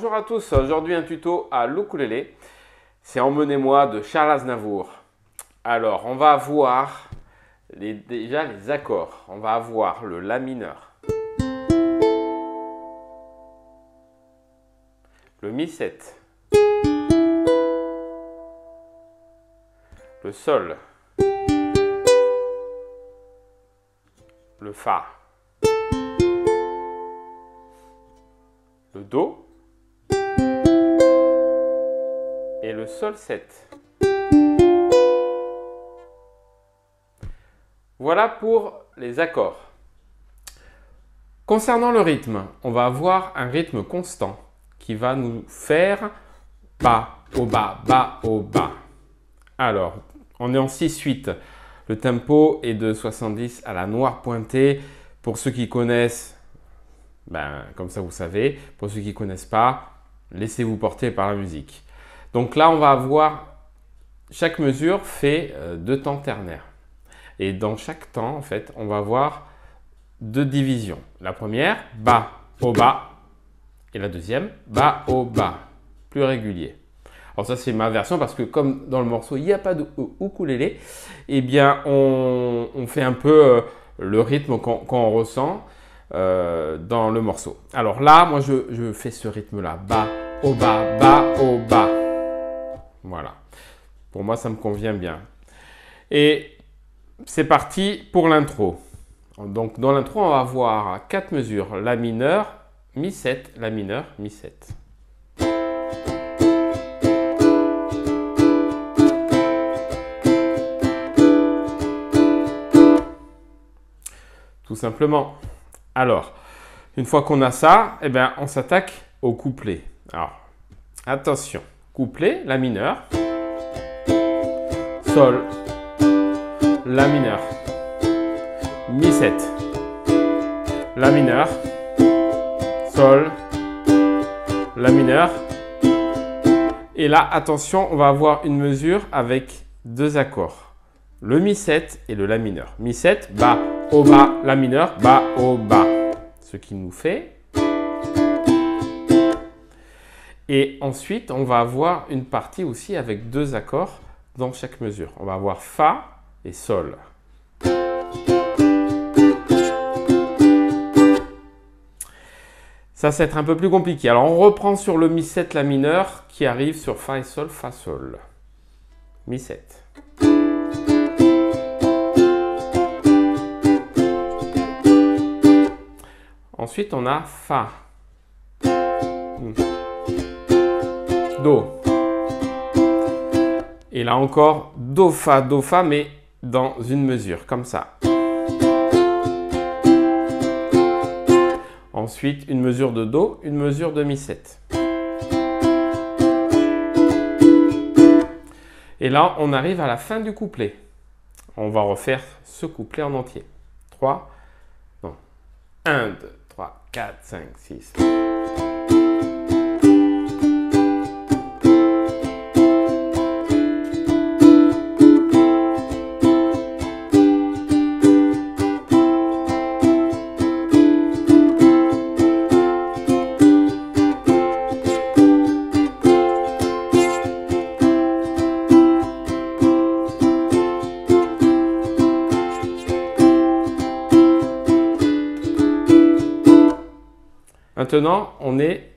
Bonjour à tous, aujourd'hui un tuto à l'ukulélé. C'est Emmenez-moi de Charles Aznavour. Alors, on va voir déjà les accords. On va avoir le La mineur, le Mi 7, le Sol, le Fa, le Do le Sol 7. Voilà pour les accords. Concernant le rythme, on va avoir un rythme constant qui va nous faire bas, au bas, bas, au bas. Alors, on est en 6-8. Le tempo est de 70 à la noire pointée. Pour ceux qui connaissent, ben, comme ça vous savez. Pour ceux qui ne connaissent pas, laissez-vous porter par la musique. Donc là, on va avoir, chaque mesure fait euh, deux temps ternaires. Et dans chaque temps, en fait, on va avoir deux divisions. La première, bas, au bas. Et la deuxième, bas, au bas. Plus régulier. Alors ça, c'est ma version parce que comme dans le morceau, il n'y a pas de ukulélé, eh bien, on, fait un peu euh, le rythme qu'on ressent euh, dans le morceau. Alors là, moi, je, je fais ce rythme-là. Bas, au bas, bas, au bas. Voilà. Pour moi, ça me convient bien. Et c'est parti pour l'intro. Donc dans l'intro, on va voir quatre mesures. La mineur, Mi 7, La mineur, Mi 7. Tout simplement. Alors, une fois qu'on a ça, eh bien, on s'attaque au couplet. Alors, attention. Couplet, La mineur. Sol, la mineur, Mi 7, La mineur, Sol, La mineur. Et là, attention, on va avoir une mesure avec deux accords. Le Mi 7 et le La mineur. Mi 7, bas, au bas, La mineur, bas, au bas. Ce qui nous fait... Et ensuite, on va avoir une partie aussi avec deux accords dans chaque mesure. On va avoir Fa, et Sol. Ça, c'est être un peu plus compliqué. Alors, on reprend sur le Mi 7 La mineur qui arrive sur Fa et Sol, Fa, Sol. Mi 7. Ensuite, on a Fa. Hmm. Do. Et là encore, Do, Fa, Do, Fa, mais dans une mesure, comme ça. Ensuite, une mesure de Do, une mesure de Mi 7. Et là, on arrive à la fin du couplet. On va refaire ce couplet en entier. 3, non, 1, 2, 3, 4, 5, 6. Maintenant, on est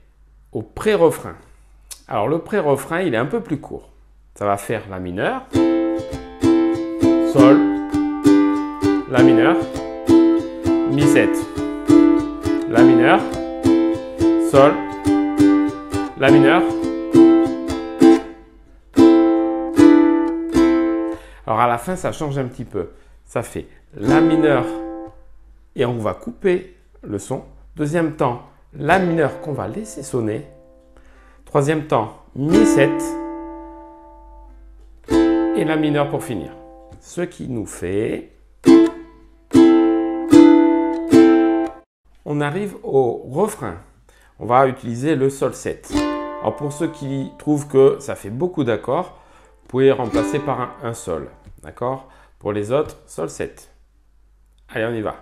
au pré-refrain. Alors le pré-refrain, il est un peu plus court. Ça va faire la mineur, sol, la mineur, mi 7, la mineur, sol, la mineur. Alors à la fin, ça change un petit peu. Ça fait la mineur et on va couper le son. Deuxième temps, la mineur qu'on va laisser sonner. Troisième temps, Mi 7 et la mineure pour finir. Ce qui nous fait... On arrive au refrain. On va utiliser le Sol 7. Alors pour ceux qui trouvent que ça fait beaucoup d'accords, vous pouvez remplacer par un, un Sol. D'accord? Pour les autres, Sol 7. Allez, on y va.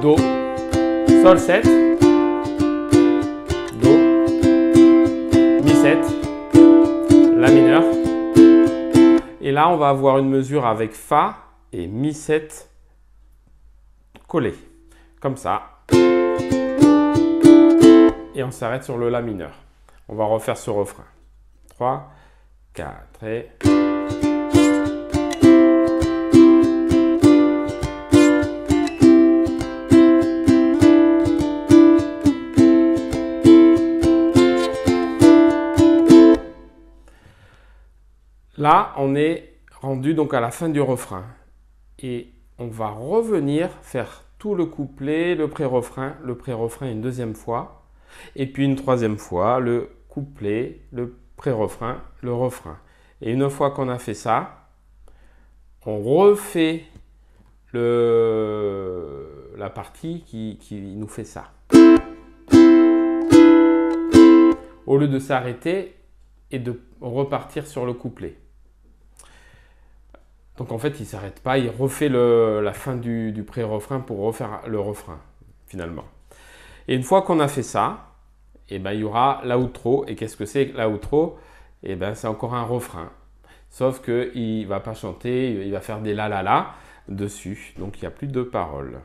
Do. Sol 7. Mi7, La mineur. Et là, on va avoir une mesure avec Fa et Mi7 collé. Comme ça. Et on s'arrête sur le La mineur. On va refaire ce refrain. 3, 4 et... Là, on est rendu donc à la fin du refrain. Et on va revenir faire tout le couplet, le pré-refrain, le pré-refrain une deuxième fois. Et puis une troisième fois, le couplet, le pré-refrain, le refrain. Et une fois qu'on a fait ça, on refait la partie qui nous fait ça. Au lieu de s'arrêter et de repartir sur le couplet. Donc en fait, il ne s'arrête pas, il refait la fin du, pré-refrain pour refaire le refrain, finalement. Et une fois qu'on a fait ça, eh ben, il y aura l'outro. Et qu'est-ce que c'est l'outro? Eh ben, c'est encore un refrain. Sauf qu'il ne va pas chanter, il va faire des la la la dessus. Donc il n'y a plus de paroles.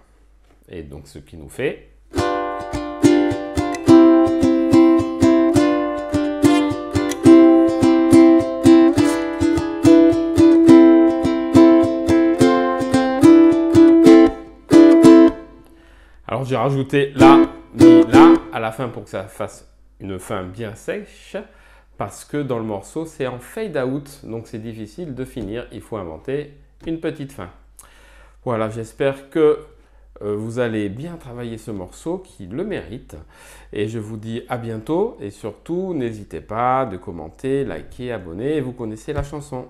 Et donc ce qui nous fait Alors j'ai rajouté la, mi, la à la fin pour que ça fasse une fin bien sèche parce que dans le morceau c'est en fade out donc c'est difficile de finir, il faut inventer une petite fin. Voilà, j'espère que euh, vous allez bien travailler ce morceau qui le mérite et je vous dis à bientôt et surtout n'hésitez pas de commenter, liker, abonner, vous connaissez la chanson.